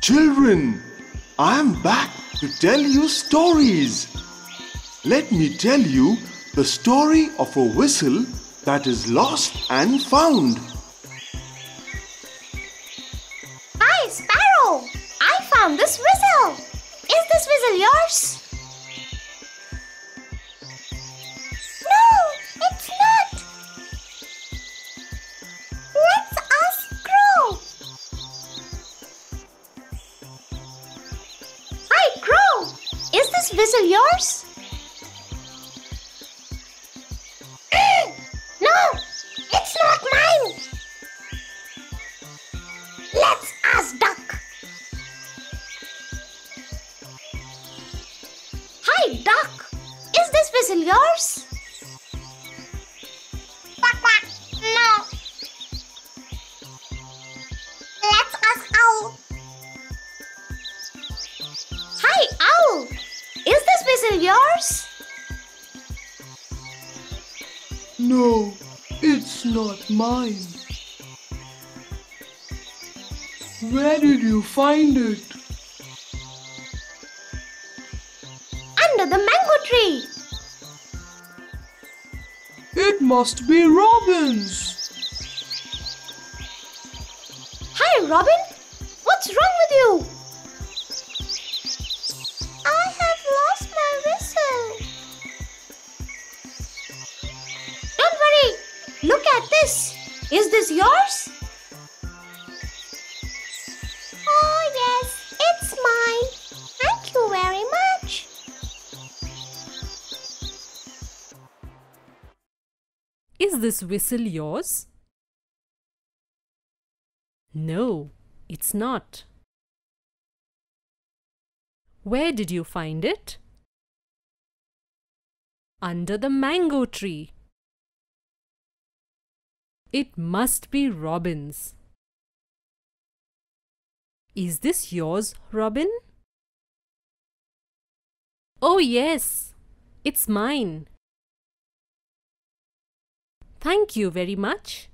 Children, I am back to tell you stories. Let me tell you the story of a whistle that is lost and found. Hi, Sparrow! I found this whistle. Is this whistle yours? This whistle yours? no, it's not mine. Let's ask Duck. Hi, Duck. Is this whistle yours? Yours? No, it's not mine. Where did you find it? Under the mango tree. It must be Robin's. Hi, Robin. What's wrong with you? Look at this. Is this yours? Oh, yes. It's mine. Thank you very much. Is this whistle yours? No, it's not. Where did you find it? Under the mango tree. It must be Robin's. Is this yours, Robin? Oh, yes, it's mine. Thank you very much.